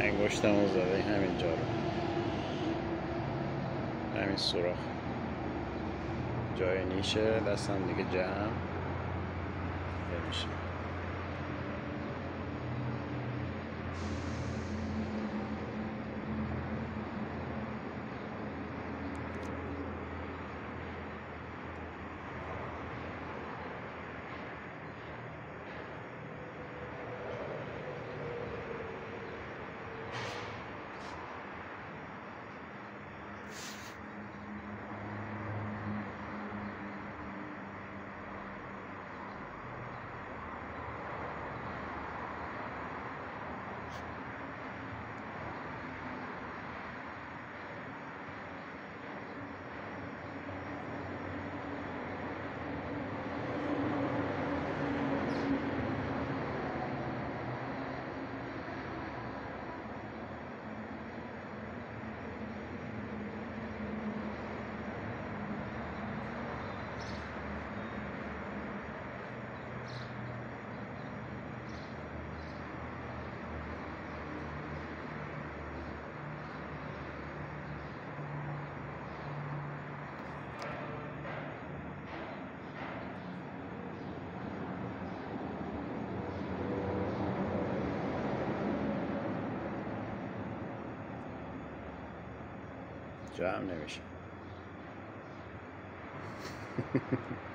انگشتمو زده همینجا رو همین سوراخ. جای نیشه دستم دیگه جمع. نمیشه جمع نمیشه